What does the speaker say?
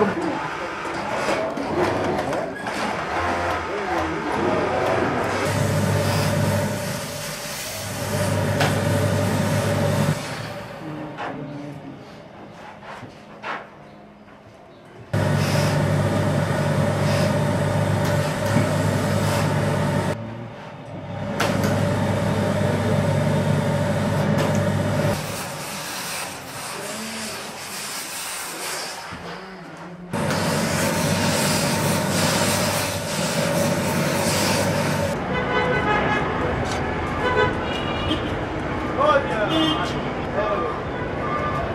Welcome.